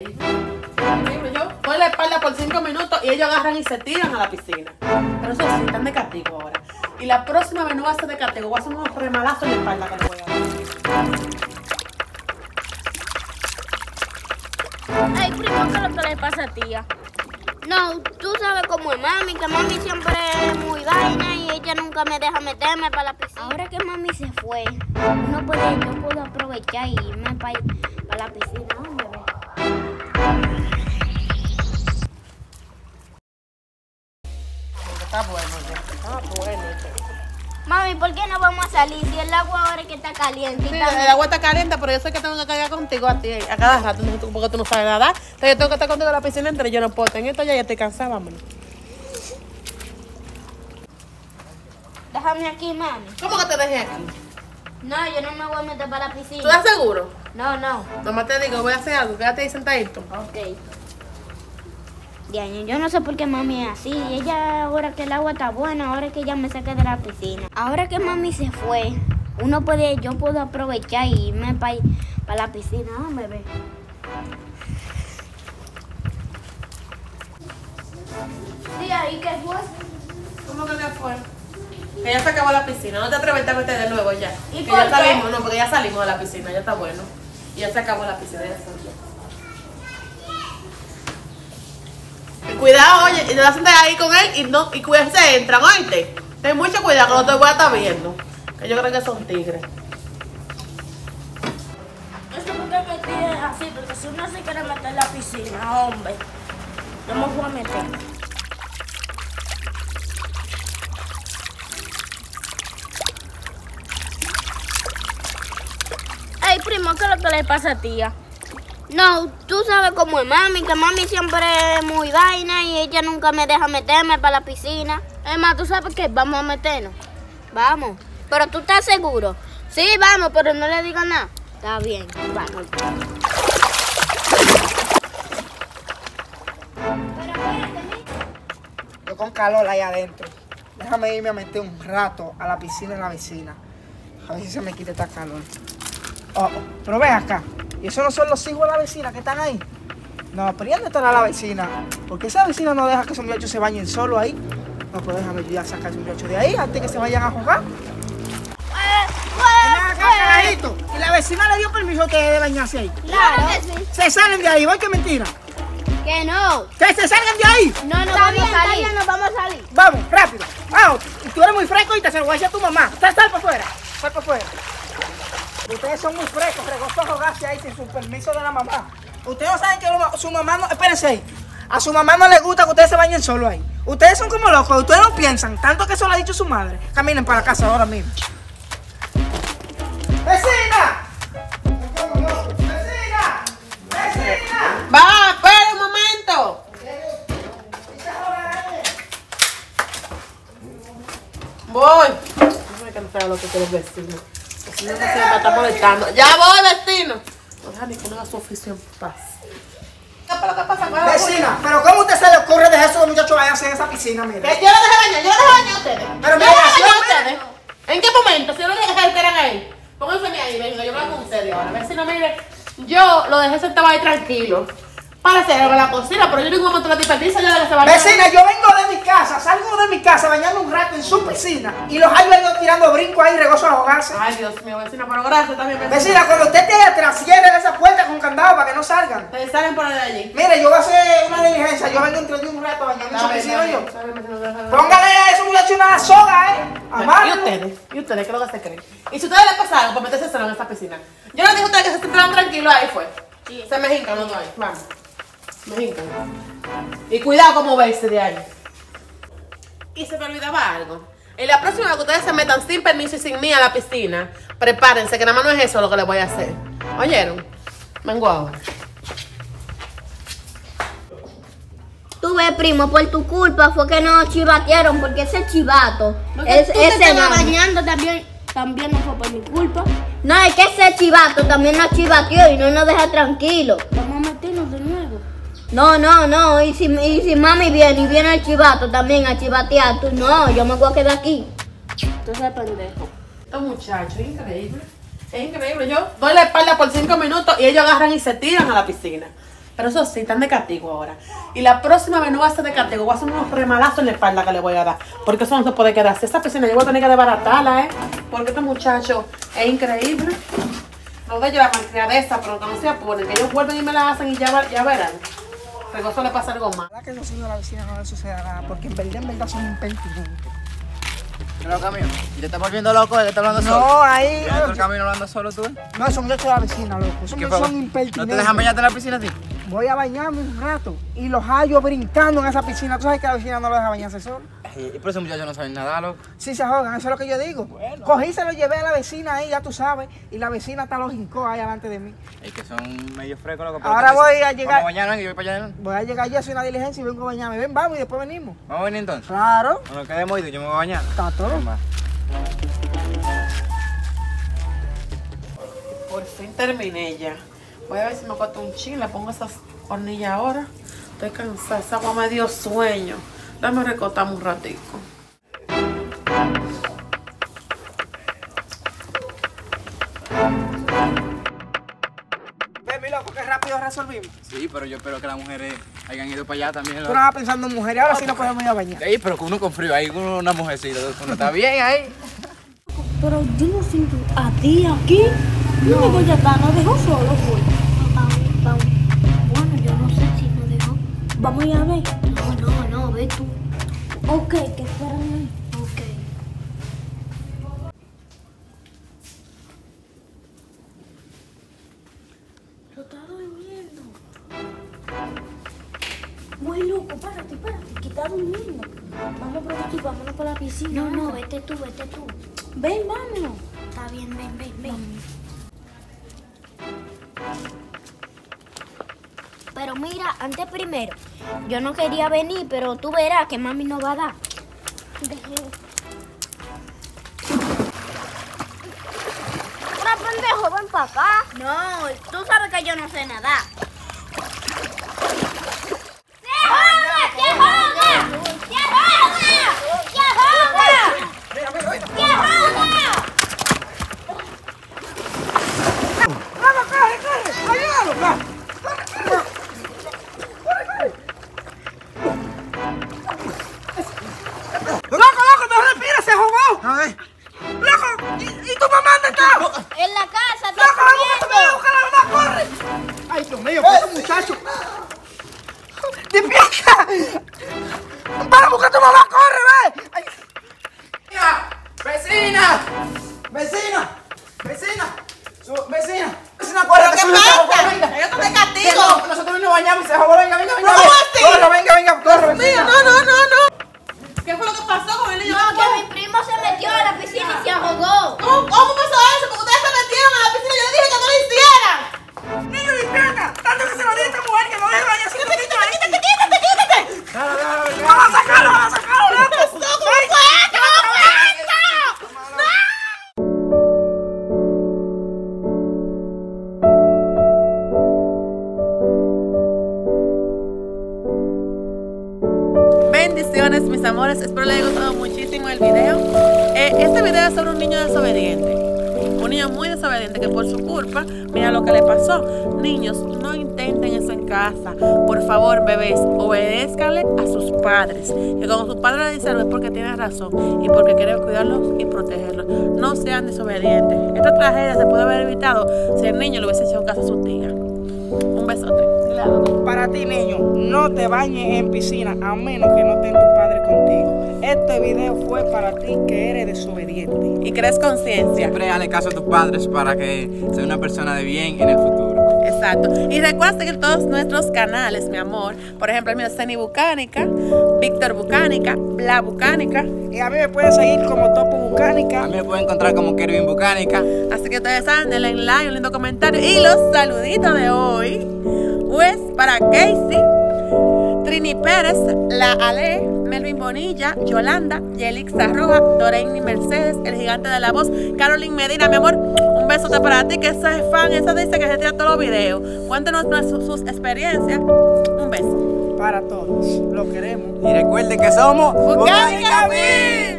Yo doy la espalda por cinco minutos y ellos agarran y se tiran a la piscina. Pero eso sí, están de castigo ahora. Y la próxima vez no va a ser de castigo, voy a hacer unos remalazos en la espalda que voy a dar. Ay, primo, ¿qué es lo que le pasa a tía? No, tú sabes cómo es mami, que mami siempre es muy vaina y ella nunca me deja meterme para la piscina. Ahora que mami se fue, uno puede, yo puedo aprovechar y irme para la piscina. Está bueno. Está bueno. Mami, ¿por qué no vamos a salir si el agua ahora es que está caliente? Sí, el agua está caliente, pero yo sé que tengo que cargar contigo a ti a cada rato, porque tú no sabes nadar. Entonces yo tengo que estar contigo en la piscina entera y yo no puedo. En esto ya, ya estoy cansada, vámonos. Déjame aquí, mami. ¿Cómo que te dejé aquí? No, yo no me voy a meter para la piscina. ¿Tú estás seguro? No, no. Nomás te digo, voy a hacer algo, quédate ahí sentadito. Ok. Diaño, yo no sé por qué mami es así. Ella, ahora que el agua está buena, ahora que ella me saque de la piscina. Ahora que mami se fue, uno puede, yo puedo aprovechar y irme para la piscina, ¿no, bebé? Sí, ahí que fue. ¿Cómo que te fue? Que ya se acabó la piscina, no te atreves a meter de nuevo ya. ¿Y que por ya qué? salimos, no, porque ya salimos de la piscina, ya está bueno. Y ya se acabó la piscina, ya salió. Y Cuidado, oye, y te vas a sentar ahí con él y no, y cuidado se entran, oíste. Ten mucho cuidado que no te voy a estar viendo. Que yo creo que son tigres. Eso porque me tiene así, porque si uno se quiere meter en la piscina, hombre, no me voy a meter. ¿Qué es lo que le pasa a tía? No, tú sabes cómo es mami, que mami siempre es muy vaina y ella nunca me deja meterme para la piscina. Es más, tú sabes que vamos a meternos. Vamos. Pero tú estás seguro. Sí, vamos, pero no le digas nada. Está bien, vamos. Yo con calor ahí adentro. Déjame irme a meter un rato a la piscina en la vecina. A ver si se me quita esta calor. Oh, oh, pero ven acá. ¿Y esos no son los hijos de la vecina que están ahí? No, pero ¿y dónde estará la vecina? Porque esa vecina no deja que esos muchachos se bañen solo ahí. No, pues déjame yo ya sacar a esos muchachos de ahí antes que se vayan a jugar. Y la vecina le dio permiso a ustedes de bañarse ahí. Claro que sí. Se salen de ahí, voy que mentira. Que no. Que se salgan de ahí. No, no vamos a salir. no vamos a salir. Vamos, rápido. Vamos. Y tú eres muy fresco y te se lo voy a decir a tu mamá. Sal, sal para afuera. Sal para afuera. Ustedes son muy frescos, fregosos ahogarse ahí sin su permiso de la mamá. Ustedes no saben que lo- su mamá no. Espérense ahí. A su mamá no le gusta que ustedes se bañen solo ahí. Ustedes son como locos, ustedes no piensan, tanto que eso lo ha dicho su madre. Caminen para la casa ahora mismo. ¡Vecina! ¡Vecina! ¡Vecina! Va, espera un momento. Voy. No sea lo que no se me está molestando. Ya voy, vecino. No deja ni que no haga su oficio en paz. ¿Qué lo que pasa? ¿Cuál es la Vecina, pero ¿cómo usted se le ocurre dejar a esos muchachos bañarse en esa piscina, mire? Que yo lo dejé bañar, yo lo dejé bañar a ustedes. Pero yo mira, lo dejé bañar a yo- ustedes. ¿En qué momento? Si yo lo dejé que eran ahí. Pónganse ahí, venga, yo hablo con ustedes ahora. Vecino, mire, yo lo dejé sentado ahí tranquilo. Para hacer algo en la cocina, pero yo en ningún momento lo desperdicio, yo le dejé bañar. Vecina, yo vengo de casa, salgo de mi casa bañando un rato en su piscina y los hallo ahí tirando brinco ahí, regoso a ahogarse. Ay, Dios mío, vecina, pero gracias también, vecina. Vecina, cuando usted esté atrás, cierre esa puerta con candado para que no salgan. Ustedes salen por de allí. Mire, yo voy a hacer una diligencia, yo vengo dentro de un rato bañando en su piscina yo. Póngale a esos muchachos una soga, eh. ¿Y Amárrenlo. ustedes? ¿Y ustedes qué es lo que se creen? ¿Y si ustedes les pasa algo para meterse solo en esta piscina? Yo les dije a ustedes que se sentaran tranquilos ahí, fue. Se me hincan los dos ahí, vamos. Me hincan. Y cuidado como verse de ahí. Y se me olvidaba algo. Y la próxima vez que ustedes se metan sin permiso y sin mí a la piscina, prepárense que nada más no es eso lo que les voy a hacer. ¿Oyeron? Vengo ahora. Tú ves, primo, por tu culpa fue que nos chivatearon, porque ese chivato, Porque es, tú te ese no. bañando también, también no fue por mi culpa. No, es que ese chivato también nos chivateó y no nos deja tranquilos. No, no, no, y si, y si mami viene y viene el chivato también a chivatear, tú no, yo me voy a quedar aquí. Tú eres pendejo. Estos muchachos, es increíble. Es increíble. Yo doy la espalda por cinco minutos y ellos agarran y se tiran a la piscina. Pero eso sí, están de castigo ahora. Y la próxima vez no va a ser de castigo, voy a hacer unos remalazos en la espalda que le voy a dar. Porque eso no se puede quedar. Si esa piscina yo voy a tener que desbaratarla, ¿eh? Porque este muchacho es increíble. No de ellos la malcriadeza, pero que no se apuren, que ellos vuelven y me la hacen y ya, va- ya verán. Pero eso le pasa algo más. Ojalá que los hijos de la vecina no les suceda nada, porque en verdad, en verdad son impertinentes. Pero camino. ¿Y te estás volviendo loco? ¿Te estás hablando solo? No, ahí. ¿Tú en el camino hablando solo tú? No, esos muchachos de la vecina, loco. Esos son ¿No impertinentes. te dejan bañarte en la piscina a ti? Voy a bañarme un rato y los hallo brincando en esa piscina. ¿Tú sabes que la vecina no lo deja bañarse solo? Y por esos muchachos no saben nada, loco. Sí se ahogan, eso es lo que yo digo. Cogí y se lo llevé a la vecina ahí, ya tú sabes, y la vecina hasta los hincó ahí delante de mí. Es que son medio frescos, loco. Ahora voy a llegar- Vamos a bañarnos, que yo voy para allá. ¿no? Voy a llegar allí, hacer una diligencia y vengo a bañarme. Ven, vamos y después venimos. Vamos a venir entonces. Claro, Bueno, quedemos y yo me voy a bañar. está todo. Por fin terminé ya. Voy a ver si me corto un chin, le pongo esas hornillas ahora. Estoy cansada, esa agua me dio sueño. Dame recortarme un ratico. Ven, mi loco, qué rápido resolvimos. Sí, pero yo espero que las mujeres hayan ido para allá también. Tú no vas pensando en mujeres, ahora sí nos podemos ir a bañar. Ey, pero con uno con frío, ahí con una mujercita, uno está bien ahí. Pero yo no siento a ti aquí. No, me voy acá, nos dejó solo, fue. Vamos, vamos. Bueno, yo no sé si nos dejó. Vamos a ir a ver. Ok, que ahí. Ok. Lo está durmiendo. Muy loco, párate, párate, que está durmiendo. Vamos por aquí, vámonos por la piscina. No, no, vete tú, vete tú. Ven, vámonos. Está bien, ven, ven, ven. Pero mira, antes primero, yo no quería venir, pero tú verás que mami no va a dar. Ahora pendejo, ven para acá. No, tú sabes que yo no sé nadar. ¡Ay, Dios mío! ¡Qué muchacho! ¡Despierta! Un niño muy desobediente que por su culpa, mira lo que le pasó. Niños, no intenten eso en casa. Por favor, bebés, obedézcanle a sus padres. Que cuando sus padres le dicen algo es porque tienen razón y porque quieren cuidarlos y protegerlos. No sean desobedientes. Esta tragedia se puede haber evitado si el niño le hubiese hecho caso a su tía. Un besote. Para ti, niño, no te bañes en piscina a menos que no estén tus padres contigo. Este video fue para ti que eres desobediente. Y crees conciencia. Siempre hazle caso a tus padres para que sea una persona de bien en el futuro. Exacto. Y recuerda seguir todos nuestros canales, mi amor. Por ejemplo, el mío es Ceni Bucánica, Víctor Bucánica, Bla Bucánica. Y a mí me pueden seguir como Topo Bucánica. A mí me pueden encontrar como Kervin Bucánica. Así que ustedes saben, denle like, un lindo comentario. Y los saluditos de hoy, pues para Casey, Trini Pérez, La Ale, Melvin Bonilla, Yolanda, Yelixa Roja, Doreini Mercedes, El Gigante de la Voz, Carolyn Medina, mi amor. Un besote para ti, que esa es fan, esa dice que se tira todos los videos. Cuéntenos sus, sus experiencias. Un beso. Para todos. Lo queremos. Y recuerden que somos Bucánica Mil.